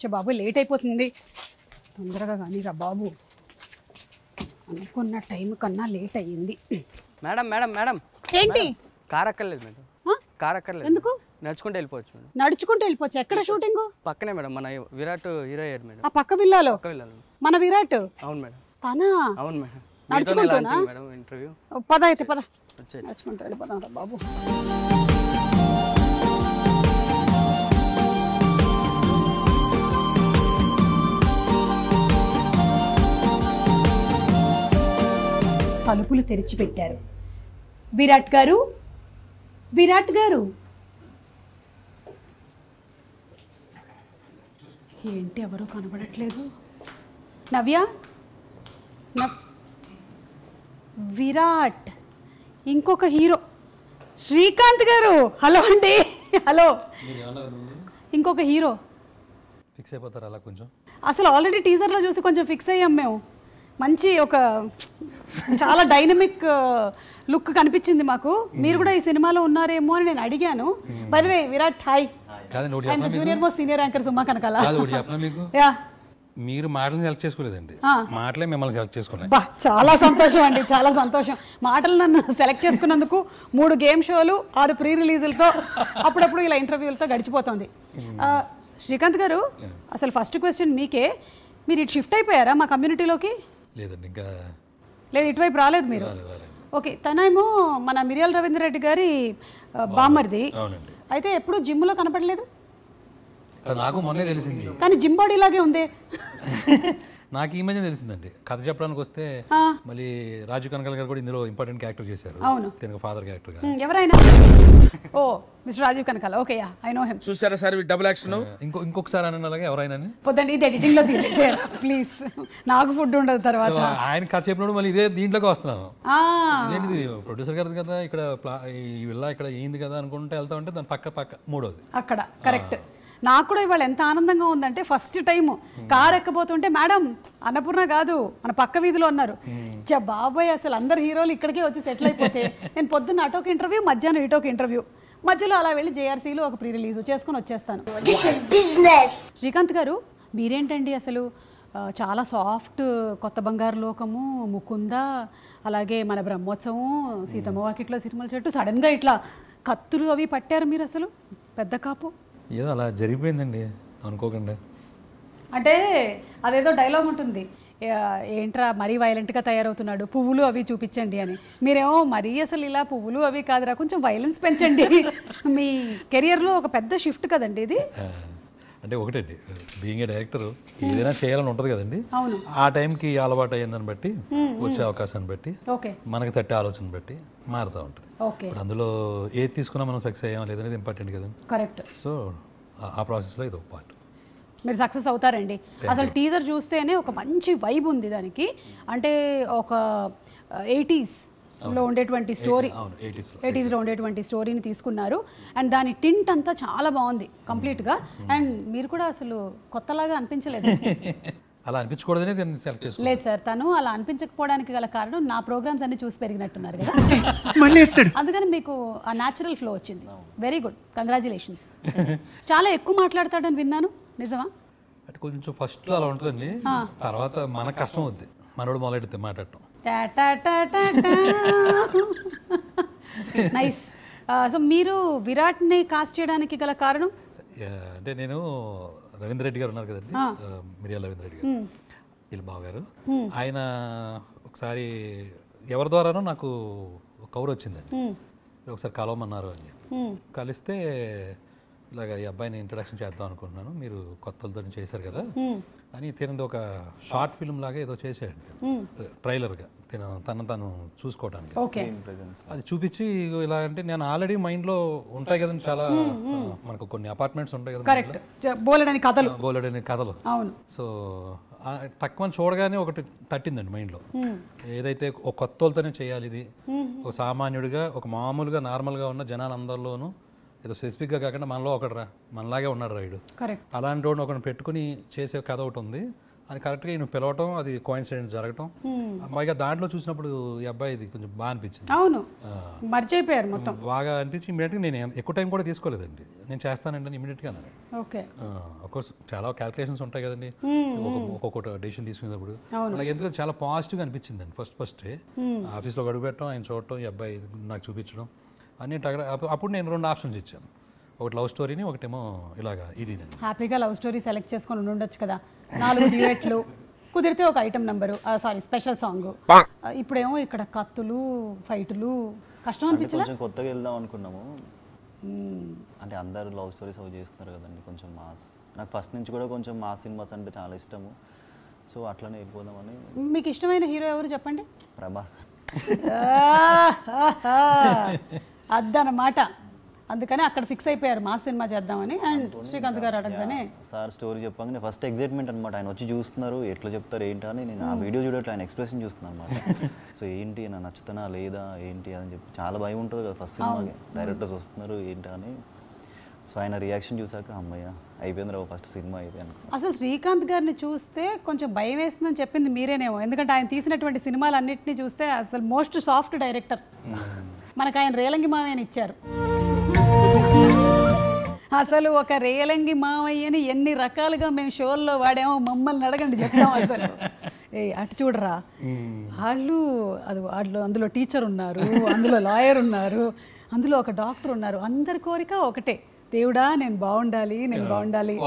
చే బాబు లేట్ అయిపోతుంది. తొందరగా కానీ రా బాబు. అనుకున్న టైం కన్నా లేట్ అయ్యింది. Madam madam madam. ఏంటి? కార్ అక్కర్లేదు మేడం. ఆ? కార్ అక్కర్లేదు ఎందుకు? నడుచుకుంటూ వెళ్ళిపోవచ్చు మేడం. నడుచుకుంటూ వెళ్ళిపోవచ్చు. ఎక్కడ షూటింగ్? పక్కనే మేడం మన విరాట్ హీరో అయ్యారు మేడం. ఆ పక్క విల్లాలో? పక్క వెళ్ళాలి మన విరాట్? అవును మేడం. తనా? అవును మేడం. నడుచుకుంటూనా? Launching madam interview. పద అయితే పద. నడుచుకుంటూ వెళ్ళిపోదాం రా బాబు. తలుపులు తెరిచిపెట్టారు. విరాట్ గారు విరాట్ గారు. ఏంటి ఎవరు కనబడట్లేదు? నవ్య? నవ్ విరాట్. ఇంకొక హీరో. శ్రీకాంత్ గారు. హలో అండి. హలో. ఇంకొక హీరో. ఫిక్స్ అయిపోతారు అలా కొంచెం? అసలు ఆల్రెడీ టీజర్లో చూసి కొంచెం ఫిక్స్ అయ్యాం మేము. మంచి ఒక చాలా డైనమిక్ లుక్ కనిపించింది మాకు. మీరు కూడా ఈ సినిమాలో ఉన్నారేమో అని నేను అడిగాను. బదివే Virat hi. Junior most senior anchor Suma Kanakala. Yeah. మీరు మాటలను సెలెక్ట్ చేసుకోలేదండి. మాటలే మిమ్మల్ని సెలెక్ట్ చేసుకున్నాయి. బా చాలా సంతోషం అండి చాలా సంతోషం. మాటలు నన్ను సెలెక్ట్ చేసుకున్నందుకు మూడు గేమ్ షోలు ఆరు ప్రీ రిలీజులతో అప్పుడప్పుడు ఇలా ఇంటర్వ్యూలతో గడిచిపోతుంది. శ్రీకాంత్ గారు అసలు ఫస్ట్ క్వశ్చన్ మీకే. మీరు ఇటు షిఫ్ట్ అయిపోయారా మా కమ్యూనిటీలోకి? లేదండి ఇంకా లేదు ఇటువైపు రాలేదు మీరు. ఓకే తనేమో మన మిరియాల రవీంద్ర రెడ్డి గారి అవునండి. అయితే ఎప్పుడు జిమ్లో కనపడలేదు? నాకు మొన్నే తెలిసింది. కానీ జిమ్ బాడీ లాగే ఉంది. నాకు ఈ మధ్య తెలిసిందండి. కథ చెప్పడానికి వస్తే. మళ్ళీ రాజు కనకల్ గారు కూడా ఇందులో ఇంపార్టెంట్ క్యారెక్టర్ చేశారు. అవును. తినక ఫాదర్ క్యారెక్టర్ ఎవరైనా? ఓ mister Rajeev Kanakala. Okay yeah I know him చూసారా సార్ డబుల్ యాక్షన్ ఇంకో ఇంకొకసారి అని అలాగే ఎవరైనా పొద్దండి ఇది ఎడిటింగ్లో తీసేసారు ప్లీజ్ నాకు ఫుడ్ ఉండదు తర్వాత. సో ఆయన కథ చెప్పినప్పుడు మళ్ళీ ఇదే దీంట్లోకి వస్తున్నాను. ఆ, ఏంటిది ప్రొడ్యూసర్ గారిది కదా ఇక్కడ విల్లా ఇక్కడ ఏంది కదా అనుకుంటే వెళ్తా ఉంటే దాని పక్క పక్క మూడోది. అక్కడ కరెక్ట్ నాకు కూడా ఇవాళ ఎంత ఆనందంగా ఉందంటే ఫస్ట్ టైం కార్ ఎక్కబోతుంటే మేడం అన్నపూర్ణ కాదు మన పక్క వీధిలో ఉన్నారు. చా బాబాయ్ అసలు అందరు హీరోలు ఇక్కడికే వచ్చి సెటిల్ అయిపోతే నేను పొద్దున్న అటోకి ఇంటర్వ్యూ మధ్యాహ్నం ఇటోకి ఇంటర్వ్యూ మధ్యలో అలా వెళ్ళి జేఆర్సీలో ఒక ప్రీ రిలీజ్ చేసుకొని వచ్చేస్తాను. శ్రీకాంత్ గారు మీరేంటండి అసలు? చాలా సాఫ్ట్ కొత్త బంగారు లోకము ముకుంద అలాగే మన బ్రహ్మోత్సవం సీతమ్మ వాకిట్లో సినిమాల చెట్టు సడన్గా ఇట్లా కత్తులు అవి పట్టారు మీరు అసలు? పెద్ద కాపు. ఏదో అలా జరిగిపోయిందండి. అనుకోకుండా. అంటే అదేదో డైలాగ్ ఉంటుంది. ఏంట్రా మరీ వైలెంట్గా తయారవుతున్నాడు పువ్వులు అవి చూపించండి అని. మీరేమో మరీ అసలు ఇలా పువ్వులు అవి కాదురా కొంచెం వైలెన్స్ పెంచండి. మీ కెరియర్లో ఒక పెద్ద షిఫ్ట్ కదండి ఇది? అంటే ఒకటండి బీయింగ్ ఏ డైరెక్టర్ ఏదైనా చేయాలని ఉంటుంది కదండి. ఆ టైంకి అలవాటు అయ్యిందని బట్టి వచ్చే అవకాశాన్ని బట్టి ఓకే. మనకి తట్టే ఆలోచన బట్టి మారుతూ ఉంటుంది. ఓకే. ఇప్పుడు అందులో ఏది తీసుకున్నా మనం సక్సెస్ అయ్యాం లేదనేది ఇంపార్టెంట్ కదండి. కరెక్ట్ సో ఆ- ఆ ప్రాసెస్లో ఇది ఒక పార్ట్ మీరు సక్సెస్ అవుతారండి. అసలు టీజర్ చూస్తేనే ఒక మంచి వైబ్ ఉంది దానికి. అంటే ఒక ఎయిటీస్ లో ఉండేటువంటి స్టోరీ ఎయిటీస్లో ఉండేటువంటి స్టోరీని తీసుకున్నారు. అండ్ దాని టింట్ అంతా చాలా బాగుంది కంప్లీట్గా అండ్ మీరు కూడా అసలు కొత్తలాగా అనిపించలేదు. అలా అనిపించకూడదనే దీన్ని సెలెక్ట్ చేసుకో లేదు సార్ తను అలా అనిపించకపోవడానికి గల కారణం నా ప్రోగ్రామ్స్ అన్ని చూసి పెరిగినట్టున్నారు కదా. అందుకని మీకు ఆ న్యాచురల్ ఫ్లో వచ్చింది. వెరీ గుడ్ కంగ్రాచులేషన్స్ చాలా ఎక్కువ మాట్లాడతాడని విన్నాను. నిజమా? అంటే కొంచెం ఫస్ట్లో అలా ఉంటుందండి. తర్వాత మనకు కష్టం అవుద్ది. మనోడు మొదలెడితే మాట్లాడటం. నైస్ సో మీరు విరాట్ని కాస్ట్ చేయడానికి గల కారణం? అంటే నేను రవీంద్ర రెడ్డి గారు ఉన్నారు కదండి. ఆ, మిరియాల రవీంద్ర రెడ్డి గారు. వీళ్ళ బావగారు. ఆయన ఒకసారి ఎవరి ద్వారానో నాకు కవర్ వచ్చిందండి. ఒకసారి కలవమన్నారు అని చెప్పి. కలిస్తే ఇలాగ ఈ అబ్బాయిని ఇంట్రడక్షన్ చేద్దాం అనుకుంటున్నాను. మీరు కొత్తలతో చేశారు కదా? అని తినది ఒక షార్ట్ ఫిల్మ్ లాగా ఏదో చేసాడు ట్రైలర్గా తిన తను తను చూసుకోవడానికి ఓకే. అది చూపించి ఇలా అంటే నేను ఆల్రెడీ మైండ్లో ఉంటాయి కదండి చాలా మనకు కొన్ని అపార్ట్మెంట్స్ ఉంటాయి కదా కరెక్ట్ బోలెడని కథలు. బోలెడని కథలు. అవును. సో తక్కువ చూడగానే ఒకటి తట్టిందండి మైండ్లో ఏదైతే ఒక కొత్త వాళ్ళతోనే చేయాలి ఇది ఒక సామాన్యుడిగా ఒక మామూలుగా నార్మల్గా ఉన్న జనాలందరిలోనూ ఏదో స్పెసిఫిక్గా కాకుండా మనలో ఒకడు రా మనలాగే ఉన్నాడు రైడు కరెక్ట్ అలాంటి వాడిని ఒకటి పెట్టుకుని చేసే కథ ఒకటి ఉంది. అని కరెక్ట్గా ఈయన పిలవటం అది కోయిన్సిడెంట్ జరగటం. పైగా దాంట్లో చూసినప్పుడు ఈ అబ్బాయి ఇది కొంచెం బాగా అనిపించింది. అవును. మర్చిపోయారు మొత్తం. బాగా అనిపించి ఇమీడియట్గా నేను ఎక్కువ టైం కూడా తీసుకోలేదండి. నేను చేస్తానండి ఇమీడియట్గా అన్నాను ఓకే. కోర్స్ చాలా క్యాల్కులేషన్స్ ఉంటాయి కదండి. ఒక- ఒక్కొక్క డెసిషన్ తీసుకునేటప్పుడు. అలాగే ఎందుకంటే చాలా పాజిటివ్గా అనిపించింది అండి ఫస్ట్ ఫస్ట్ ఆఫీస్లో గడుగు పెట్టడం ఆయన చూడటం ఈ అబ్బాయి నాకు చూపించడం. అన్ని అప్పుడు నేను రెండు ఆప్షన్స్ ఇచ్చాను. ఒకటి లవ్ స్టోరీని ఒకటేమో ఇలాగా ఇది హ్యాపీగా లవ్ స్టోరీ సెలెక్ట్ చేసుకొని ఉండి ఉండొచ్చు కదా. నాలుగు డ్యూయెట్లు కుదిరితే ఒక item number sorry special song. ఇప్పుడేమో ఇక్కడ కత్తులు ఫైటులు కష్టం అంటే అనిపించలే? కొంచెం కొత్తగా వెళ్దాం అనుకున్నాము. అంటే అందరూ లవ్ స్టోరీస్ అవి చేస్తున్నారు కదండి కొంచెం మాస్. నాకు ఫస్ట్ నుంచి కూడా కొంచెం మాస్ సినిమాస్ అంటే చాలా ఇష్టము. సో అట్లనే వెళ్ళిపోదామని. మీకు ఇష్టమైన హీరో ఎవరు చెప్పండి? ప్రభాస్. అద్దనమాట అందుకని అక్కడ ఫిక్స్ అయిపోయారు. మా సినిమా చేద్దామని. అండ్ శ్రీకాంత్ గారు అడగగానే సార్ స్టోరీ చెప్పగానే ఫస్ట్ ఎగ్జైట్మెంట్ అనమాట ఆయన వచ్చి చూస్తున్నారు. ఎట్లా చెప్తారు ఏంటి అని నేను ఆ వీడియో చూడట్లే ఆయన ఎక్స్ప్రెషన్ చూస్తున్నాను అనమాట సో ఏంటి నా నచ్చుతానా లేదా ఏంటి అని చెప్పి చాలా భయం ఉంటుంది కదా ఫస్ట్ సినిమాకి. డైరెక్టర్స్ వస్తున్నారు ఏంటి అని. సో ఆయన రియాక్షన్ చూసాక అమ్మయ్య అయిపోయింది రావు ఫస్ట్ సినిమా అయితే అసలు శ్రీకాంత్ గారిని చూస్తే కొంచెం భయం వేస్తుందని చెప్పింది మీరేనేమో. ఎందుకంటే ఆయన తీసినటువంటి సినిమాలన్నింటినీ చూస్తే అసలు మోస్ట్ సాఫ్ట్ డైరెక్టర్ మనకు ఆయన రేలంగి మావయ్యని ఇచ్చారు. అసలు ఒక రేలంగి మావయ్యని ఎన్ని రకాలుగా మేము షోల్లో వాడామో మమ్మల్ని అడగండి చెప్తాం అసలు. ఏ అటు చూడరా. వాళ్ళు అది వాళ్ళు అందులో టీచర్ ఉన్నారు అందులో లాయర్ ఉన్నారు అందులో ఒక డాక్టర్ ఉన్నారు. అందరి కోరిక ఒకటే. దేవుడా నేను బాగుండాలి నేను బాగుండాలి.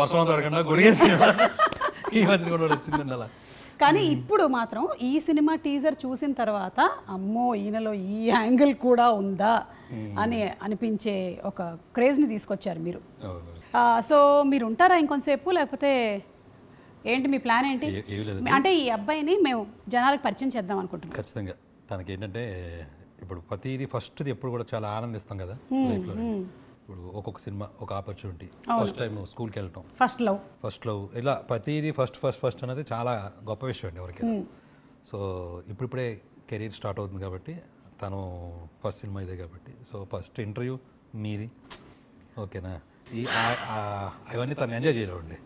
కానీ ఇప్పుడు మాత్రం ఈ సినిమా టీజర్ చూసిన తర్వాత అమ్మో ఈయనలో ఈ యాంగిల్ కూడా ఉందా అని అనిపించే ఒక క్రేజ్ని తీసుకొచ్చారు మీరు. సో మీరు ఉంటారా ఇంకొంతసేపు? లేకపోతే ఏంటి మీ ప్లాన్ ఏంటి? అంటే ఈ అబ్బాయిని మేము జనాలకు పరిచయం చేద్దాం అనుకుంటున్నాం. ఖచ్చితంగా. తనకి ఏంటంటే ఇప్పుడు ప్రతిదీ ఫస్ట్ది ఎప్పుడు కూడా చాలా ఆనందిస్తాం కదా లైఫ్లో. ఇప్పుడు ఒక్కొక్క సినిమా ఒక ఆపర్చునిటీ. ఫస్ట్ టైం స్కూల్కి వెళ్ళటం. First love. First love. ఇలా ప్రతిదీ ఫస్ట్ ఫస్ట్ ఫస్ట్ అనేది చాలా గొప్ప విషయం అండి ఎవరికి సో ఇప్పుడిప్పుడే కెరీర్ స్టార్ట్ అవుతుంది కాబట్టి తను ఫస్ట్ సినిమా ఇదే కాబట్టి. సో ఫస్ట్ ఇంటర్వ్యూ మీది. ఓకేనా? ఈ అవన్నీ తను ఎంజాయ్ చేయలేవండి.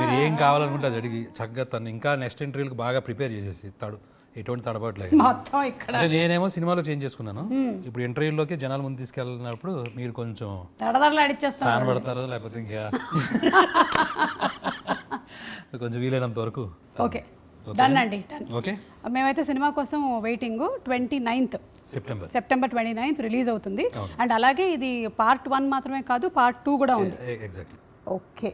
మీరు ఏం కావాలనుకుంటే అది అడిగి చక్కగా తను ఇంకా నెక్స్ట్ ఇంటర్వ్యూకి బాగా ప్రిపేర్ చేసేసి తడు. ఎటువంటి తడబడలేదు మొత్తం ఇక్కడ. నేనేమో సినిమాలో చేంజ్ చేసుకున్నాను. ఇప్పుడు ఇంటర్వ్యూలోకి జనాల ముందు తీసుకెళ్ళినప్పుడు మీరు కొంచెం తడదడలు అడిచేస్తాం స్నానం పడతారు లేకపోతే ఇంకా కొంచెం వీలైనంత వరకు. ఓకే. డన్ అండి డన్ ఓకే. మేమైతే సినిమా కోసం waiting twenty ninth. September. September twenty ninth release అవుతుంది. అండ్ అలాగే ఇది పార్ట్ వన్ మాత్రమే కాదు పార్ట్ టూ కూడా ఉంది. ఎగ్జాక్ట్లీ. ఓకే.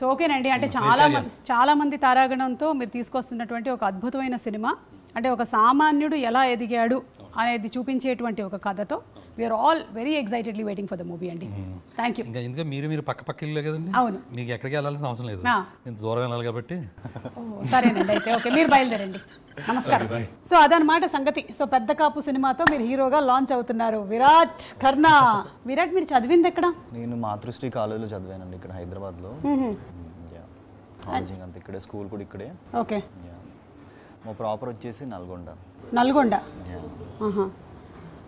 సో ఓకేనండి. అంటే చాలా చాలా మంది తారాగణంతో మీరు తీసుకొస్తున్నటువంటి ఒక అద్భుతమైన సినిమా. అంటే ఒక సామాన్యుడు ఎలా ఎదిగాడు అనేది చూపించేటువంటి ఒక కథతో we're all very excitedly waiting for the movie అండి థ్యాంక్ యూ ఇంకా ఎందుకంటే మీరు మీరు పక్క పక్క ఇల్లే కదండి. అవును. మీకు ఎక్కడికి వెళ్ళాల్సిన అవసరం లేదు. ఇంత దూరం వెళ్ళాలి కాబట్టి. సరేనండి అయితే. ఓకే మీరు బయలుదేరండి. నమస్కారం. సో అదనమాట సంగతి. సో పెద్ద కాపు సినిమాతో మీరు హీరోగా లాంచ్ అవుతున్నారు. విరాట్ కర్ణ. విరాట్ మీరు చదివింది ఎక్కడ? నేను మాతృశ్రీ కాలేజీలో చదివానండి ఇక్కడ హైదరాబాద్లో. కాలేజింగ్ అంతా ఇక్కడే స్కూల్ కూడా ఇక్కడే. ఓకే. Yeah. మా ప్రాపర్ వచ్చేసి నల్గొండ. నల్గొండ.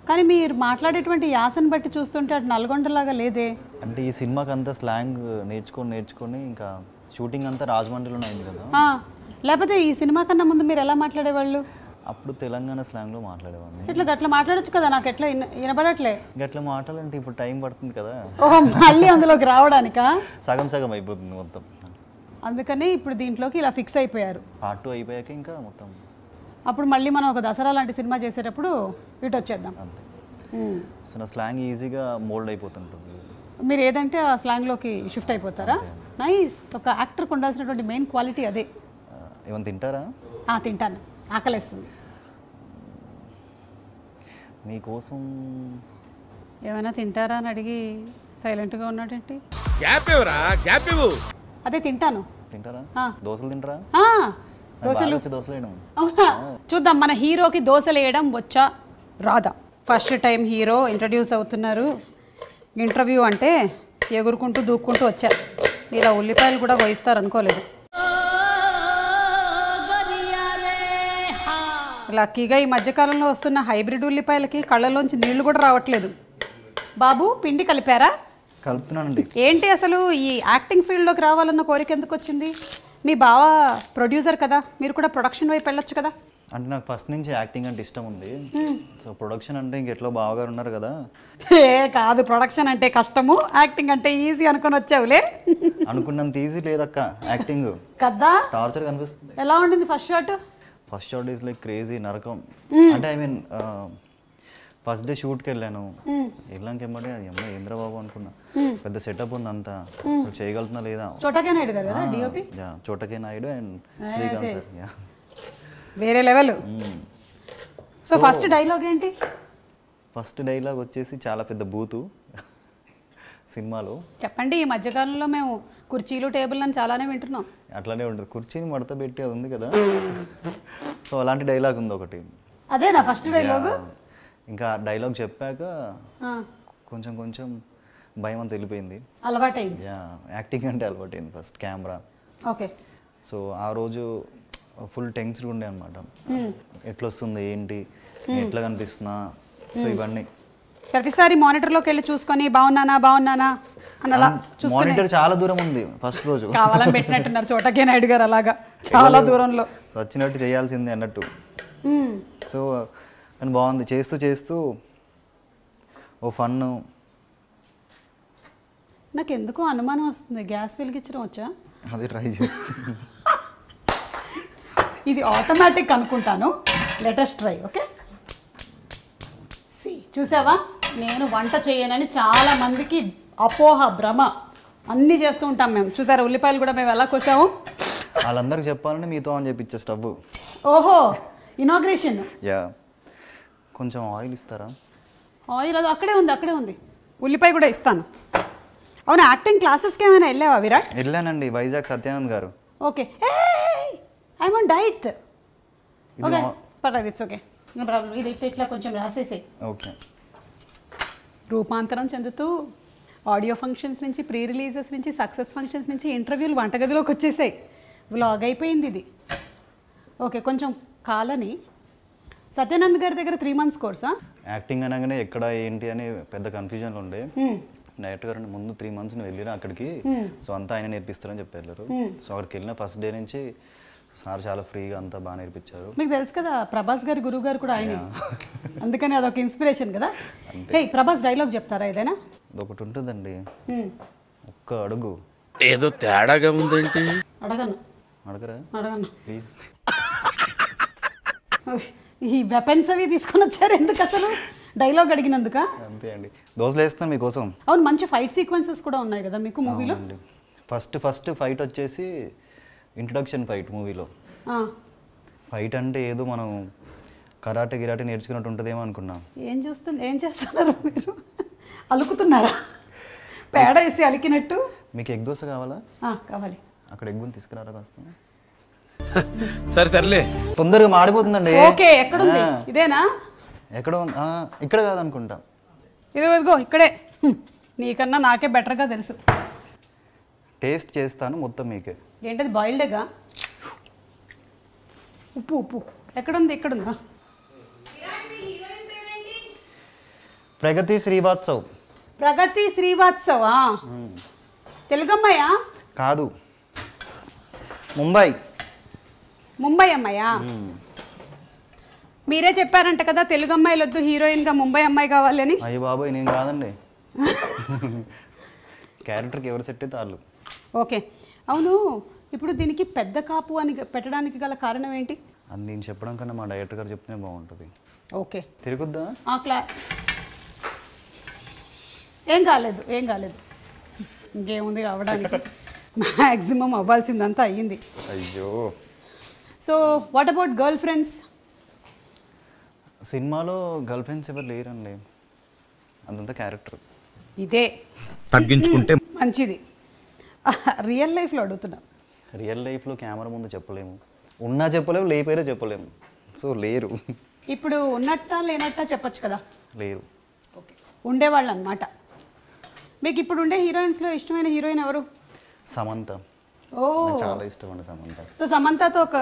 కానీ మీరు మాట్లాడేటువంటి యాసను బట్టి చూస్తుంటే అటు నల్గొండలాగా లేదే? అంటే ఈ సినిమాకి అంతా స్లాంగ్ నేర్చుకొని నేర్చుకొని ఇంకా షూటింగ్ అంతా రాజమండ్రిలోనే అయింది కదా. లేకపోతే ఈ సినిమా కన్నా ముందు మీరు ఎలా మాట్లాడేవాళ్ళు? అప్పుడు తెలంగాణ స్లాంగ్లో మాట్లాడేవాడిని. ఇట్లా గట్ల మాట్లాడొచ్చు కదా నాకు ఎట్లా విన- వినపడట్లే. ఇంకా అట్లా మాట్లాడాలంటే ఇప్పుడు టైం పడుతుంది కదా. ఓహో మళ్ళీ అందులోకి రావడానికా? సగం సగం అయిపోతుంది మొత్తం. అందుకని ఇప్పుడు దీంట్లోకి ఇలా ఫిక్స్ అయిపోయారు. పార్ట్ టూ అయిపోయాక ఇంకా మొత్తం అప్పుడు మళ్ళీ మనం ఒక దసరా లాంటి సినిమా చేసేటప్పుడు ఇటు వచ్చేద్దాం. అంతే. సో నా స్లాంగ్ ఈజీగా మోల్డ్ అయిపోతుంటుంది. మీరు ఏదంటే ఆ స్లాంగ్లోకి షిఫ్ట్ అయిపోతారా? నైస్. ఒక యాక్టర్కి ఉండాల్సినటువంటి మెయిన్ క్వాలిటీ అదే. ఏమైనా తింటారా? ఆ, తింటాను. ఆకలేస్తుంది. మీకోసం ఏమైనా తింటారా అని అడిగి సైలెంట్గా ఉన్నాడేంటి? గ్యాప్ ఇవ్వరా? గ్యాప్ ఇవ్వు. అదే తింటాను. తింటారా? ఆ. దోశలు తింటారా? దోశలు. చూద్దాం మన హీరోకి దోశలు వేయడం వచ్చా రాదా? ఫస్ట్ టైం హీరో ఇంట్రడ్యూస్ అవుతున్నారు. ఇంటర్వ్యూ అంటే ఎగురుకుంటూ దూక్కుంటూ వచ్చారు ఇలా ఉల్లిపాయలు కూడా కోయిస్తారు అనుకోలేదు. లక్కీగా ఈ మధ్యకాలంలో వస్తున్న హైబ్రిడ్ ఉల్లిపాయలకి కళ్ళలోంచి నీళ్ళు కూడా రావట్లేదు. బాబు పిండి కలిపారా? కలుపుతున్నానండి. ఏంటి అసలు ఈ యాక్టింగ్ ఫీల్డ్లోకి రావాలన్న కోరిక ఎందుకు వచ్చింది? మీ బావ ప్రొడ్యూసర్ కదా మీరు కూడా ప్రొడక్షన్ వైపు వెళ్ళొచ్చు కదా? అంటే నాకు ఫస్ట్ నుంచి యాక్టింగ్ అంటే ఇష్టం ఉంది. సో ప్రొడక్షన్ అంటే ఇంకెట్లో బావగారు ఉన్నారు కదా. ఏ కాదు ప్రొడక్షన్ అంటే కష్టము యాక్టింగ్ అంటే ఈజీ అనుకొని వచ్చావులే. అనుకున్నంత ఈజీ లేదక్క యాక్టింగ్ కదా? టార్చర్ కనిపిస్తుంది. ఎలా ఉండింది first shot first shot is like crazy నరకం. అంటే ఐ మీన్ ఫస్ట్ డే షూట్కి వెళ్ళాను. వెళ్ళాక ఏమంటే అది అమ్మ ఏంద్రబాబు అనుకున్నా. పెద్ద సెటప్ ఉంది అంతా. అసలు చేయగలుగుతున్నా లేదా? చోటకే నాయుడు గారు చోటకే అండ్ శ్రీకాంత్ సార్ వేరే లెవెల్. సో ఫస్ట్ డైలాగ్ ఏంటి? ఫస్ట్ డైలాగ్ వచ్చేసి చాలా పెద్ద బూతు సినిమాలో. చెప్పండి ఈ మధ్యకాలంలో మేము కుర్చీలు టేబుల్ అని చాలానే వింటున్నాం. అట్లానే ఉంటుంది. కుర్చీని మడత పెట్టి అది ఉంది కదా. సో అలాంటి డైలాగ్ ఉంది ఒకటి. అదేనా ఫస్ట్ డైలాగ్. ఇంకా డైలాగ్ చెప్పాక కొంచెం కొంచెం భయం అంతా వెళ్ళిపోయింది. అలవాటైంది. యాక్టింగ్ అంటే అలవాటైంది ఫస్ట్ కెమెరా ఓకే. సో ఆ రోజు ఫుల్ టెన్షన్ ఉండే అనమాట ఎట్లా వస్తుంది ఏంటి ఎట్లా కనిపిస్తున్నా? సో ఇవన్నీ. ప్రతిసారి మానిటర్లోకి వెళ్ళి చూసుకొని బాగున్నానా బాగున్నానా? అని అలా చూసుకునే మానిటర్ చాలా దూరం ఉంది ఫస్ట్ రోజు. కావాలని పెట్టినట్టున్నారు చోటకే నాయుడు గారు అలాగా. చాలా దూరంలో. వచ్చినట్టు చేయాల్సిందే అన్నట్టు. సో అని బాగుంది. చేస్తూ చేస్తూ ఓ ఫన్ నాకు ఎందుకో అనుమానం వస్తుంది. గ్యాస్ వెలిగించడం వచ్చా? అది ట్రై చేస్తూ ఇది ఆటోమేటిక్ అనుకుంటాను. లెటెస్ట్ ట్రై ఓకే సి చూసావా? నేను వంట చేయనని చాలా మందికి అపోహ భ్రమ. అన్నీ చేస్తూ ఉంటాం మేము. చూసారా ఉల్లిపాయలు కూడా మేము ఎలా కోసాము? వాళ్ళందరికి చెప్పాలని మీతో అని చెప్పించే స్టవ్ ఓహో ఇనాగ్రేషన్ యా కొంచెం ఆయిల్ ఇస్తారా? ఆయిల్ అది అక్కడే ఉంది అక్కడే ఉంది. ఉల్లిపాయ కూడా ఇస్తాను. అవును యాక్టింగ్ క్లాసెస్కి ఏమైనా వెళ్ళావా విరాట్? వెళ్ళానండి వైజాగ్ సత్యానంద్ గారు. Okay. I'm on diet. Okay పర్లేదు ఇట్స్ ఓకే. No problem. ఇది ఇట్లా ఇట్లా కొంచెం రాసేసాయి. ఓకే. రూపాంతరం చెందుతూ ఆడియో ఫంక్షన్స్ నుంచి ప్రీ రిలీజెస్ నుంచి సక్సెస్ ఫంక్షన్స్ నుంచి ఇంటర్వ్యూలు వంటగదిలోకి వచ్చేసాయి. వ్లాగ్ అయిపోయింది ఇది. ఓకే కొంచెం కాలని సత్యానంద్ గారి దగ్గర త్రీ మంత్స్ కోర్సా యాక్టింగ్ అనగానే ఎక్కడ ఏంటి అని పెద్ద కన్ఫ్యూజన్లో ఉండే. డైరెక్టర్ గారు ముందు త్రీ మంత్స్ నువ్వు వెళ్ళిరా అక్కడికి. సో అంతా ఆయన నేర్పిస్తారని చెప్పి వెళ్ళారు సో అక్కడికి వెళ్ళిన ఫస్ట్ డే నుంచి సార్ చాలా ఫ్రీగా అంతా బాగా నేర్పించారు. మీకు తెలుసు కదా ప్రభాస్ గారి గురువు గారు కూడా ఆయనే. అందుకని అదొక ఇన్స్పిరేషన్ కదా. హే ప్రభాస్ డైలాగ్ చెప్తారా ఏదైనా? ఒకటి ఉంటుందండి. ఒక్క అడుగు. ఏదో తేడాగా ఉందేంటి అడగను. అడగరా? అడగను. ప్లీజ్ ఈ వెపన్స్ అవి తీసుకొని వచ్చారు ఎందుకు అసలు? డైలాగ్ అడిగినందుక? అంతే అండి. దోశలు వేస్తున్నాను మీకోసం. అవును మంచి ఫైట్ సీక్వెన్సెస్ కూడా ఉన్నాయి కదా మీకు మూవీలో? అవునండి. ఫస్ట్ ఫస్ట్ ఫైట్ వచ్చేసి ఇంట్రడక్షన్ ఫైట్ మూవీలో. ఫైట్ అంటే ఏదో మనం కరాటే గిరాటే నేర్చుకున్నట్టు ఉంటుందేమో అనుకున్నాం. ఏం చూస్తుంది ఏం చేస్తున్నారు మీరు? అలుకుతున్నారా? పేడ వేసి అలికినట్టు? మీకు ఎగ్ దోశ కావాలా? ఆ, కావాలి. అక్కడ ఎగ్గుని తీసుకురారా కాస్త? సరే సర్లే. తొందరగా మాడిపోతుందండి. ఓకే ఎక్కడుంది? ఆ, ఇదేనా? ఎక్కడ ఉంది. ఆ, ఇక్కడ కాదనుకుంటా. ఇదిగో ఇదిగో ఇక్కడే. నీకన్నా నాకే బెటర్గా తెలుసు. టేస్ట్ చేస్తాను మొత్తం మీకే. ఏంటది బాయిల్డేగా ఉప్పు ఉప్పు. ఎక్కడుంది ఎక్కడుందా? ప్రగతి శ్రీవాత్సవ్. ప్రగతి శ్రీవాత్సవా? తెలుగమ్మాయా? కాదు. ముంబై. ముంబై అమ్మాయా? మీరే చెప్పారంట కదా తెలుగు అమ్మాయిలు వద్దు హీరోయిన్గా ముంబై అమ్మాయి కావాలని అయ్య బాబాయ్ నేను కాదండి. క్యారెక్టర్కి ఎవరు సెట్ అయితే వాళ్ళు. ఓకే. అవును ఇప్పుడు దీనికి పెద్ద కాపు అని పెట్టడానికి గల కారణం ఏంటి? అది నేను చెప్పడం కన్నా మా డైరెక్టర్ గారు చెప్తేనే బాగుంటుంది. ఓకే. తిరుగుద్దా? ఆ క్లా ఏం కాలేదు ఏం కాలేదు. ఇంకేముంది అవ్వడానికి మ్యాక్సిమం అవ్వాల్సిందంతా అయ్యింది. అయ్యో. So what about girlfriends సినిమాలో గర్ల్ ఫ్రెండ్స్ ఎవరు లేరండి. అదంతా క్యారెక్టర్. ఇదే. తగ్గించుకుంటే మంచిది. రియల్ లైఫ్లో అడుగుతున్నా. రియల్ లైఫ్లో కెమెరా ముందు చెప్పలేము. ఉన్నా చెప్పలేము లేకపోయినా చెప్పలేము. సో లేరు. ఇప్పుడు ఉన్నట్టా లేనట్టా చెప్పొచ్చు కదా? లేరు. ఓకే. ఉండేవాళ్ళు అనమాట మీకు ఇప్పుడు ఉండే హీరోయిన్స్లో ఇష్టమైన హీరోయిన్ ఎవరు? సమంత. ఓ. చాలా ఇష్టం అండి సమంత. సో సమంతతో ఒక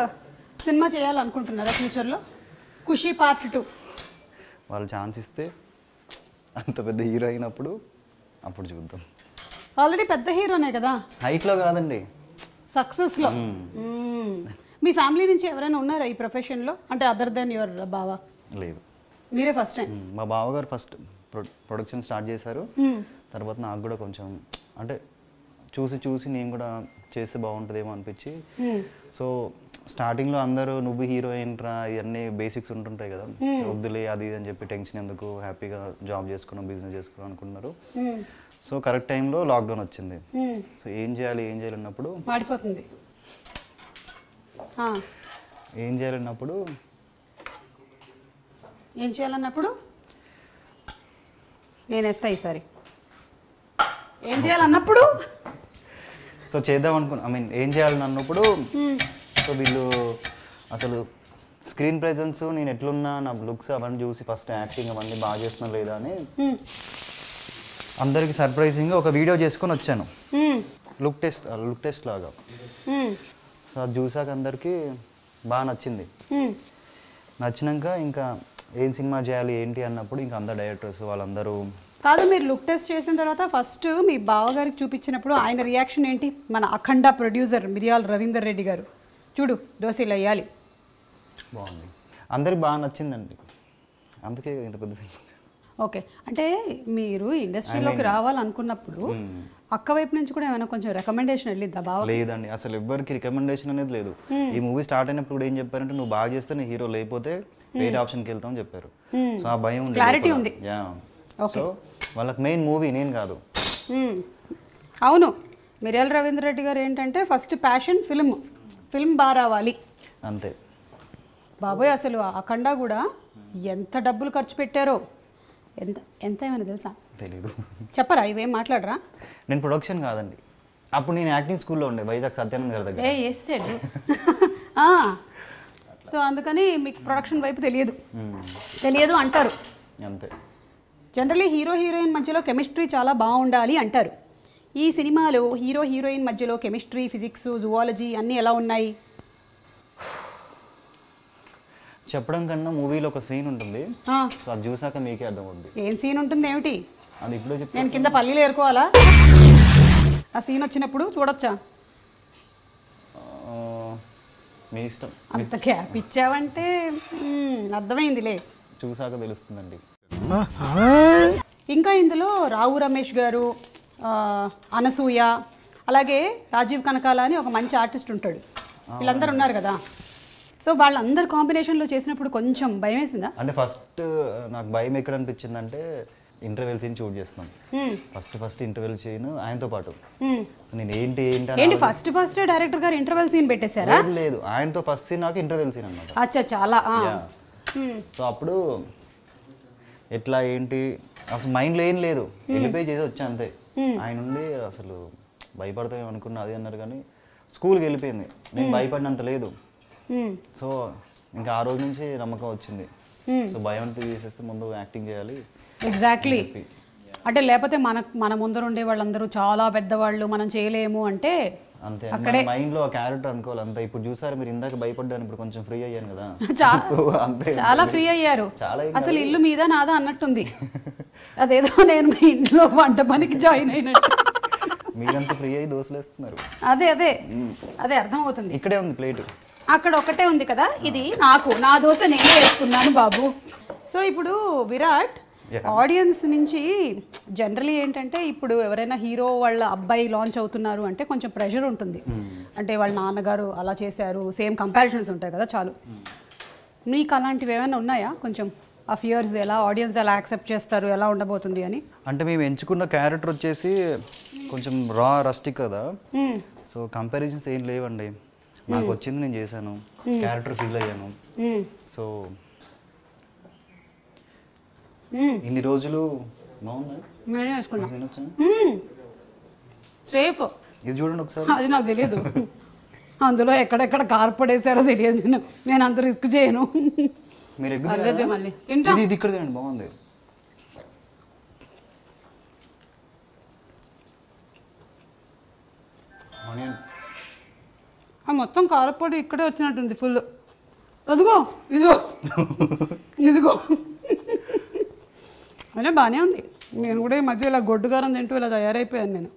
సినిమా చేయాలనుకుంటున్నారా ఫ్యూచర్లో? Kushi part two. వాళ్ళు ఛాన్స్ ఇస్తే అంత పెద్ద హీరో అయినప్పుడు అప్పుడు చూద్దాం. ఆల్రెడీ పెద్ద హీరోనే కదా? హైట్లో కాదండి. సక్సెస్లో. మీ ఫ్యామిలీ నుంచి ఎవరైనా ఉన్నారా ఈ ప్రొఫెషన్లో? అంటే అదర్ దెన్ యువర్ బావా? లేదు. మీరే ఫస్ట్ టైం. మా బావగారు ఫస్ట్ ప్రొడక్షన్ స్టార్ట్ చేశారు. తర్వాత నాకు కూడా కొంచెం అంటే చూసి చూసి నేను కూడా చేస్తే బాగుంటుందేమో అనిపించి. సో స్టార్టింగ్లో అందరూ నువ్వు హీరోయిన్ రా ఇవన్నీ బేసిక్స్ ఉంటుంటాయి కదా. వద్దులే అది అని చెప్పి టెన్షన్ ఎందుకు? హ్యాపీగా జాబ్ చేసుకున్నాం బిజినెస్ చేసుకున్నాం అనుకున్నారు. సో కరెక్ట్ టైంలో లాక్డౌన్ వచ్చింది. సో ఏం చేయాలి ఏం చేయాలి అన్నప్పుడు మాడిపోతుంది. ఏం చేయాలన్నప్పుడు ఏం చేయాలన్నప్పుడు నేను వేస్తా ఈసారి. ఏం చేయాలన్నప్పుడు సో చేద్దాం అనుకున్నా ఐ మీన్ ఏం చేయాలని అన్నప్పుడు సో వీళ్ళు అసలు స్క్రీన్ ప్రెజెన్స్ నేను ఎట్లున్నా నా లుక్స్ అవన్నీ చూసి ఫస్ట్ యాక్టింగ్ అవన్నీ బాగా చేస్తున్నా లేదా అని అందరికి సర్ప్రైజింగ్గా ఒక వీడియో చేసుకొని వచ్చాను. లుక్ టెస్ట్ లుక్ టెస్ట్ లాగా. సో అది చూసాక అందరికీ బాగా నచ్చింది. నచ్చినాక ఇంకా ఏం సినిమా చేయాలి ఏంటి అన్నప్పుడు ఇంకా అందరు డైరెక్టర్స్ వాళ్ళందరూ కాదు మీరు లుక్ టెస్ట్ చేసిన తర్వాత ఫస్ట్ మీ బావగారికి చూపించినప్పుడు ఆయన రియాక్షన్ ఏంటి మన అఖండ ప్రొడ్యూసర్ మిరియాల రవీందర్ రెడ్డి గారు చూడు దోశలు వేయాలి. బాగుంది. అందరికి బాగా నచ్చిందండి. అందుకే ఇంత పెద్ద సినిమా. ఓకే. అంటే మీరు ఇండస్ట్రీలోకి రావాలనుకున్నప్పుడు అక్క వైపు నుంచి కూడా ఏమైనా కొంచెం రికమెండేషన్ వెళ్ళిద్దా బావ లేదండి. అసలు ఎవ్వరికి రికమెండేషన్ అనేది లేదు. ఈ మూవీ స్టార్ట్ అయినప్పుడు కూడా ఏం చెప్పారంటే నువ్వు బాగా చేస్తే నీ హీరో లేకపోతే వేరే ఆప్షన్కి వెళ్తాం చెప్పారు. సో ఆ భయం ఉంది లోపల. ఉంది. సో వాళ్ళకి మెయిన్ మూవీ నేను కాదు. అవును. మిరియాల రవీందర్ రెడ్డి గారు ఏంటంటే ఫస్ట్ ప్యాషన్ ఫిల్మ్ ఫిల్మ్ బాగా రావాలి అంతే. బాబోయ్ అసలు అఖండ కూడా ఎంత డబ్బులు ఖర్చు పెట్టారో. ఎంత ఎంత ఏమైనా తెలుసా? తెలీదు. చెప్పరా ఇవేం మాట్లాడరా? నేను ప్రొడక్షన్ కాదండి. అప్పుడు నేను యాక్టింగ్ స్కూల్లో ఉండే వైజాగ్ సత్యానంద్ గారి దగ్గర. ఏ ఎస్సాడు సో అందుకని మీకు ప్రొడక్షన్ వైపు తెలియదు. తెలియదు అంటారు. అంతే. జనరలీ హీరో హీరోయిన్ మధ్యలో కెమిస్ట్రీ చాలా బాగుండాలి అంటారు. ఈ సినిమాలో హీరో హీరోయిన్ మధ్యలో కెమిస్ట్రీ ఫిజిక్స్ జువాలజీ అన్నీ ఎలా ఉన్నాయి? చెప్పడం కన్నా మూవీలో ఒక సీన్ ఉంటుంది. ఆ, సో అది చూసాక మీకే అర్థమవుద్ది. ఏం సీన్ ఉంటుంది ఏమిటి? అది ఇప్పుడు చెప్పి. నేను కింద పల్లీలు ఏరుకోవాలా? ఆ సీన్ వచ్చినప్పుడు చూడొచ్చా? మీ ఇష్టం. అంత గ్యాప్ ఇచ్చావంటే అర్థమైందిలే. చూసాక తెలుస్తుందండి. ఇంకా ఇందులో రావు రమేష్ గారు అనసూయ అలాగే రాజీవ్ కనకాల అని ఒక మంచి ఆర్టిస్ట్ ఉంటాడు. వీళ్ళందరూ ఉన్నారు కదా. సో వాళ్ళందరు కాంబినేషన్లో చేసినప్పుడు కొంచెం భయం వేసిందా అంటే ఫస్ట్ నాకు భయం ఎక్కడ అనిపించిందంటే ఇంటర్వెల్ సీన్ షూట్ చేస్తున్నాం. ఫస్ట్ ఫస్ట్ ఇంటర్వెల్ సీన్ ఆయనతో పాటు. నేను ఏంటి ఏంటి ఏంటి ఫస్ట్ ఫస్ట్ డైరెక్టర్ గారు ఇంటర్వెల్ సీన్ పెట్టేశారా? లేదు, ఆయనతో ఫస్ట్ సీన్ నాకు ఇంటర్వెల్ సీన్ అనమాట అచ్చా చాలా. సో అప్పుడు ఎట్లా ఏంటి? అసలు మైండ్లో ఏం లేదు. వెళ్ళిపోయి చేసి వచ్చా అంతే. ఆయన ఉండి అసలు భయపడతామేమో అనుకున్నా అది అన్నారు కానీ స్కూల్కి వెళ్ళిపోయింది. నేను భయపడినంత లేదు. సో ఇంకా ఆ రోజు నుంచి నమ్మకం వచ్చింది. సో భయం అంతా తీసేస్తే ముందు యాక్టింగ్ చేయాలి ఎగ్జాక్ట్లీ అంటే లేకపోతే మన మన ముందర ఉండే వాళ్ళందరూ చాలా పెద్దవాళ్ళు మనం చేయలేము అంటే అంతే. మన మైండ్లో ఆ క్యారెక్టర్ అనుకోవాలి. అంతే ఇప్పుడు చూసారు మీరు? ఇందాక భయపడ్డాను ఇప్పుడు కొంచెం ఫ్రీ అయ్యాను కదా. చాలా ఫ్రీ అయ్యారు. అసలు ఇల్లు మీద నాదా అన్నట్టుంది. అదేదో నేను మీ ఇంట్లో వంట పనికి జాయిన్ అయినట్టు. మీరంతా ఫ్రీ అయ్యి దోశలు వేస్తున్నారు అదే. అదే అదే అర్థమవుతుంది. ఇక్కడే ఉంది ప్లేట్. అక్కడ ఒకటే ఉంది కదా? ఇది నాకు. నా దోశ నేనే వేసుకున్నాను బాబు. సో ఇప్పుడు విరాట్ ఆడియన్స్ నుంచి జనరలీ ఏంటంటే ఇప్పుడు ఎవరైనా హీరో వాళ్ళ అబ్బాయి లాంచ్ అవుతున్నారు అంటే కొంచెం ప్రెషర్ ఉంటుంది. అంటే వాళ్ళ నాన్నగారు అలా చేశారు సేమ్ కంపారిజన్స్ ఉంటాయి కదా చాలు. మీకు అలాంటివి ఏమైనా ఉన్నాయా? కొంచెం ఆ ఫియర్స్ ఎలా ఆడియన్స్ ఎలా యాక్సెప్ట్ చేస్తారు ఎలా ఉండబోతుంది అని? అంటే మేము ఎంచుకున్న క్యారెక్టర్ వచ్చేసి కొంచెం రా రస్టిక్ కదా. సో కంపారిజన్స్ ఏం లేవండి. నాకు వచ్చింది నేను చేశాను. క్యారెక్టర్ ఫీల్ అయ్యాను. సో. ఇన్ని రోజులు సేఫ్. ఇది చూడండి ఒకసారి. అది నాకు తెలియదు. అందులో ఎక్కడెక్కడ కార్ పడేసారో తెలియదు నేను. నేను అంత రిస్క్ చేయను. మీరు? మళ్ళీ. తింటా. ఇది ఇక్కడ తినండి బాగుంది. ఆ మొత్తం కారపొడి ఇక్కడే వచ్చినట్టుంది ఫుల్. అదిగో ఇదిగో. ఇదిగో. అదే బాగానే ఉంది. నేను కూడా ఈ మధ్య ఇలా గొడ్డు కారం తింటూ ఇలా తయారైపోయాను నేను.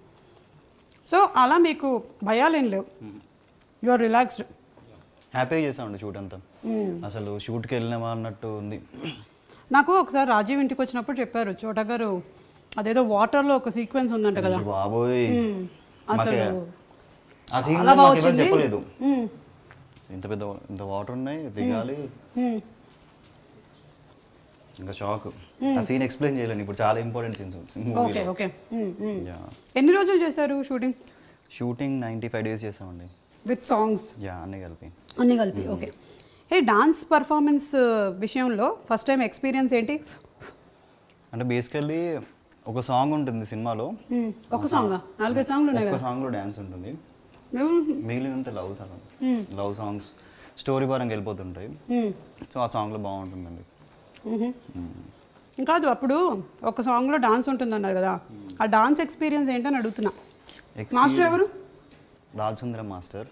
సో అలా మీకు భయాలేం లేవు. యు ఆర్ రిలాక్స్డ్ హ్యాపీగా చేసామండి షూట్ అంతా. అసలు షూట్కి వెళ్ళినామా అన్నట్టు ఉంది. నాకు ఒకసారి రాజీవ్ ఇంటికి వచ్చినప్పుడు చెప్పారు చోట గారు అదేదో వాటర్లో ఒక సీక్వెన్స్ ఉందంట కదా. బాబోయ్. మాకే అసలు. చెప్పలేదు. మ్మ్. ఇంత పెద్ద ఇంత వాటర్ ఉన్నాయి దిగాలి. ఇంకా షాక్. ఆ సీన్ ఎక్స్ప్లెయిన్ చేయలేను. ఇప్పుడు చాలా ఇంపార్టెంట్ సీన్స్ ఓకే ఓకే మ్మ్, మ్మ్. ఎన్ని రోజులు చేశారు shooting shooting ninety five days చేసామండి విత్ సాంగ్స్ యా అన్నీ కలిపి. అన్నీ కలిపి ఓకే ఏ డాన్స్ పర్ఫార్మెన్స్ విషయంలో ఫస్ట్ టైం ఎక్స్పీరియన్స్ ఏంటి? అంటే బేసికల్లీ ఒక సాంగ్ ఉంటుంది సినిమాలో. ఒక సాంగ్ నాలుగైదు సాంగ్లు ఉన్నాయి ఒక సాంగ్లో డ్యాన్స్ ఉంటుంది. మిగిలినంత love song love songs story పరంగా వెళ్ళిపోతుంటాయి. సో ఆ సాంగ్లో బాగుంటుందండి. కాదు అప్పుడు ఒక సాంగ్లో డాన్స్ ఉంటుందన్నారు కదా. ఆ డాన్స్ ఎక్స్పీరియన్స్ ఏంటని అడుగుతున్నా. మాస్టర్ ఎవరు? రాజసుందరం మాస్టర్.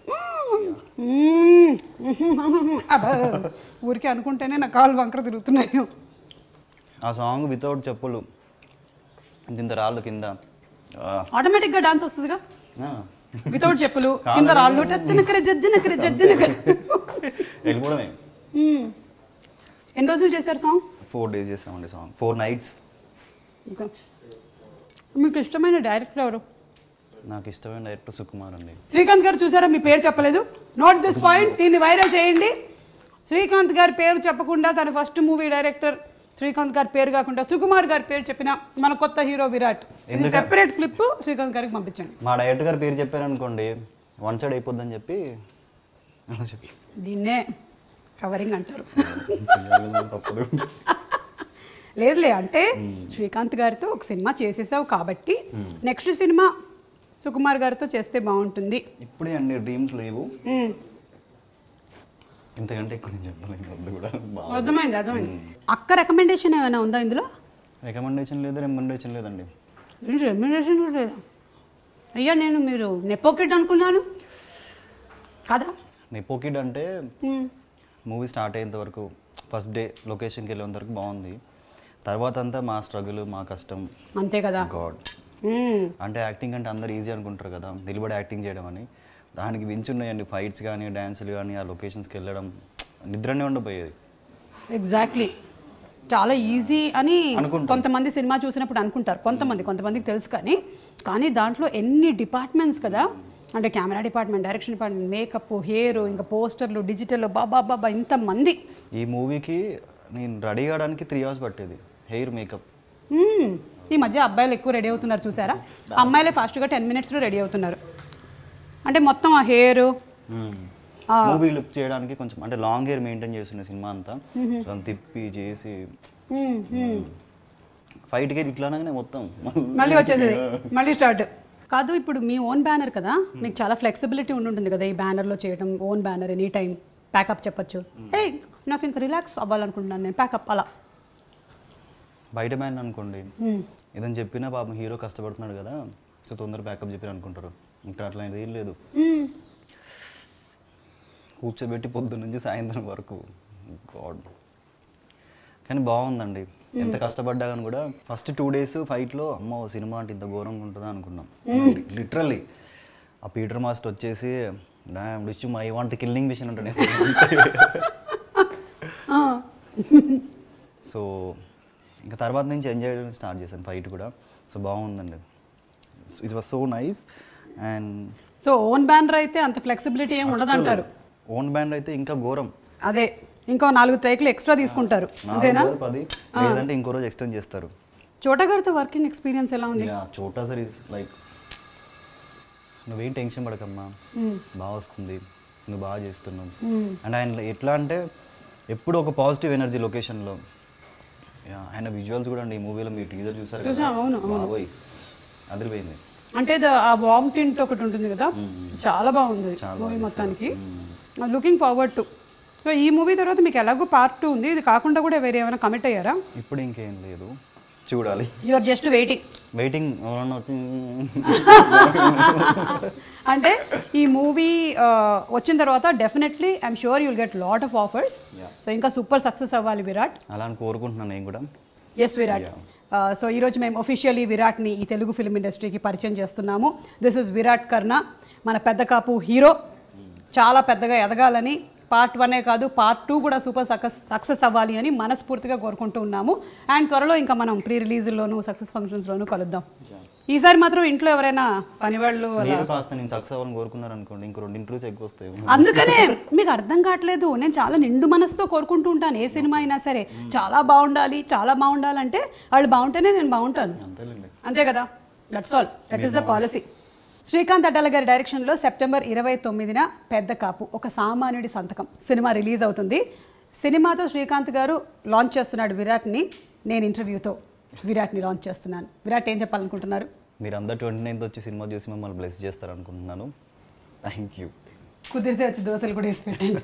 ఊరికే అనుకుంటేనే నా కాళ్ళు వంకర తిరుగుతున్నాయి. ఆ సాంగ్ వితౌట్ చెప్పులు. ఇంత రాళ్ళు కింద ఆటోమేటిక్గా డాన్స్ వస్తుందిగా. వితౌట్ చెప్పులు కింద రాళ్ళు టచ్చనకర జజ్జనకర జజ్జనకర. వెళ్ళిపోవడమే. ఎన్ని రోజులు చేశారు సాంగ్? ఫోర్ డేస్ చేసామండి సాంగ్. Four nights. మీకు ఇష్టమైన డైరెక్టర్ ఎవరు? నాకు ఇష్టమైన డైరెక్టర్ సుకుమార్ అండి. శ్రీకాంత్ గారు చూసారా? మీ పేరు చెప్పలేదు. నోట్ దిస్ పాయింట్ దీన్ని వైరల్ చేయండి. శ్రీకాంత్ గారి పేరు చెప్పకుండా తన ఫస్ట్ మూవీ డైరెక్టర్ శ్రీకాంత్ గారి పేరు కాకుండా సుకుమార్ గారి పేరు చెప్పిన మన కొత్త హీరో విరాట్. ఇది సెపరేట్ క్లిప్ శ్రీకాంత్ గారికి పంపించండి. మా డైరెక్టర్ గారి పేరు చెప్పారనుకోండి వన్ సైడ్ అయిపోద్దని చెప్పి అలా చెప్పి. దీన్నే కవరింగ్ అంటారు. లేదులే అంటే శ్రీకాంత్ గారితో ఒక సినిమా చేసేసావు కాబట్టి నెక్స్ట్ సినిమా సుకుమార్ గారితో చేస్తే బాగుంటుంది. ఇప్పుడే అండి డ్రీమ్స్ లేవు. ఇంతకంటే ఎక్కువ నేను చెప్పలేను కూడా అర్థమైంది అర్థమైంది. అక్క రికమెండేషన్ ఏమైనా ఉందా ఇందులో? రికమెండేషన్ లేదు రెకమెండేషన్ లేదండి. రెమ్యునరేషన్ కూడా లేదా? అయ్యా నేను మీరు నెపోకెట్ అనుకున్నాను. కదా? నెపోకిడ్ అంటే మూవీ స్టార్ట్ అయ్యేంత వరకు ఫస్ట్ డే లొకేషన్కి వెళ్ళేంత వరకు బాగుంది. తర్వాత అంతా మా స్ట్రగుల్ మా కష్టం. అంతే కదా? గాడ్. అంటే యాక్టింగ్ అంటే అందరు ఈజీ అనుకుంటారు కదా నిలబడి యాక్టింగ్ చేయడం అని. దానికి మించి ఉన్నాయండి ఫైట్స్ కానీ డ్యాన్సులు కానీ ఆ లొకేషన్స్కి వెళ్ళడం. నిద్రనే ఉండపోయేది ఎగ్జాక్ట్లీ చాలా ఈజీ అని. కొంతమంది సినిమా చూసినప్పుడు అనుకుంటారు. కొంతమంది కొంతమందికి తెలుసు కానీ కానీ దాంట్లో ఎన్ని డిపార్ట్మెంట్స్ కదా అంటే camera department direction department makeup hair ఇంకా పోస్టర్లు డిజిటల్ బాబా బాబా ఇంతమంది. ఈ మూవీకి నేను రెడీ అవ్వడానికి త్రీ అవర్స్ పట్టేది హెయిర్ మేకప్. ఈ మధ్య అబ్బాయిలు ఎక్కువ రెడీ అవుతున్నారు చూసారా? అమ్మాయిలే ఫాస్ట్గా టెన్ మినిట్స్లో రెడీ అవుతున్నారు. అంటే మొత్తం ఆ హెయిర్ మూవీ లుక్ చేయడానికి కొంచెం అంటే లాంగ్ హెయిర్ మెయింటైన్ చేస్తుండే సినిమా అంతా. తిప్పి చేసి. ఫైట్కి ఇట్లా అనగానే మొత్తం. మళ్ళీ వచ్చేసేది. మళ్ళీ స్టార్ట్ కాదు ఇప్పుడు మీ ఓన్ బ్యానర్ కదా? మీకు చాలా ఫ్లెక్సిబిలిటీ ఉండుంటుంది కదా ఈ బ్యానర్లో చేయడం own banner any time packup చెప్పొచ్చు. ఏ నాకు ఇంకా రిలాక్స్ అవ్వాలనుకుంటున్నాను నేను ప్యాకప్ అలా. బయట బ్యాండ్ అనుకోండి. ఏదని చెప్పినా పాపం హీరో కష్టపడుతున్నాడు కదా సో తొందర బ్యాకప్ చెప్పి అనుకుంటారు. ఇక్కడ అట్లాంటిది ఏం లేదు. కూర్చోబెట్టి పొద్దున్న నుంచి సాయంత్రం వరకు. గాడ్ కానీ బాగుందండి. ఎంత కష్టపడ్డా కానీ కూడా ఫస్ట్ టూ డేస్ ఫైట్లో అమ్మో సినిమా అంటే ఇంత ఘోరంగా ఉంటుందా అనుకున్నాం. లిటరల్లీ ఆ పీటర్ మాస్టర్ వచ్చేసి damn my want killing mission అంటే సో ఇంకా తర్వాత నుంచి ఎంజాయ్ చేయడం స్టార్ట్ చేశాను ఫైట్ కూడా. సో బాగుందండి. It was so nice and so own banner అయితే అంత ఫ్లెక్సిబిలిటీ ఏమి ఉండదంటారు. ఓన్ బ్యాండ్ అయితే ఇంకా ఘోరం. అదే. ఇంకో నాలుగు ట్రైక్లు ఎక్స్ట్రా తీసుకుంటారు. అంతేనా? పది లేదంటే ఇంకో రోజు ఎక్స్టెండ్ చేస్తారు. చోటా గారితో వర్కింగ్ ఎక్స్పీరియన్స్ ఎలా ఉంది? చోటా సార్ ఇస్ లైక్ నువ్వేం టెన్షన్ పడకమ్మా. బాగా వస్తుంది. నువ్వు బాగా చేస్తున్నావు. అండ్ ఆయన ఎట్లా అంటే ఎప్పుడు ఒక పాజిటివ్ ఎనర్జీ లొకేషన్లో ఆయన విజువల్స్ కూడా అండి ఈ మూవీలో మీరు టీజర్ చూసారు బాబోయ్ అదిరిపోయింది. అంటే ఆ వామ్ టింట్ ఒకటి ఉంటుంది కదా చాలా బాగుంది మూవీ మొత్తానికి. లుకింగ్ ఫార్వర్డ్ టు సో ఈ మూవీ తర్వాత మీకు ఎలాగో పార్ట్ టూ ఉంది. ఇది కాకుండా కూడా వేరే ఏమైనా కమిట్ అయ్యారా? ఇప్పుడు ఇంకేం లేదు. చూడాలి. You are just waiting waiting అంటే ఈ మూవీ వచ్చిన తర్వాత definitely I'm sure you'll get lot of offers so ఇంకా సూపర్ సక్సెస్ అవ్వాలి విరాట్. అలా అని కోరుకుంటున్నాను నేను కూడా. ఎస్ విరాట్. సో ఈరోజు మేము ఒఫిషియలీ విరాట్ని ఈ తెలుగు ఫిల్మ్ ఇండస్ట్రీకి పరిచయం చేస్తున్నాము. దిస్ ఇస్ విరాట్ కర్ణ మన పెద్ద కాపు హీరో. చాలా పెద్దగా ఎదగాలని పార్ట్ వనే కాదు పార్ట్ టూ కూడా సూపర్ సక్సెస్ సక్సెస్ అవ్వాలి అని మనస్ఫూర్తిగా కోరుకుంటూ ఉన్నాము. అండ్ త్వరలో ఇంకా మనం ప్రీ రిలీజ్లోను సక్సెస్ ఫంక్షన్స్లోనూ కలుద్దాం. ఈసారి మాత్రం ఇంట్లో ఎవరైనా పనివాళ్ళు అలా మీరు కాస్త నేను సక్సెస్ అవ్వాలని కోరుకున్నారు అనుకోండి ఇంకో రెండు ఇంటర్వ్యూస్ ఎక్కువ వస్తాయి. అందుకనే మీకు అర్థం కావట్లేదు. నేను చాలా నిండు మనసుతో కోరుకుంటూ ఉంటాను. ఏ సినిమా అయినా సరే చాలా బాగుండాలి చాలా బాగుండాలంటే వాళ్ళు బాగుంటేనే నేను బాగుంటాను. అంతే కదా? That's all that is the policy Srikanth Addala గారి డైరెక్షన్లో సెప్టెంబర్ ఇరవై తొమ్మిదిన పెద్ద కాపు ఒక సామాన్యుడి సంతకం. సినిమా రిలీజ్ అవుతుంది. సినిమాతో శ్రీకాంత్ గారు లాంచ్ చేస్తున్నాడు విరాట్ని నేను ఇంటర్వ్యూతో విరాట్ని లాంచ్ చేస్తున్నాను. విరాట్ ఏం చెప్పాలనుకుంటున్నారు? మీరు అందరు ట్వంటీ నైన్త్ వచ్చి సినిమా చూసి మమ్మల్ని బ్లెస్ చేస్తారు అనుకుంటున్నాను థ్యాంక్ యూ కుదిరితే వచ్చి దోశలు కూడా వేసి పెట్టండి.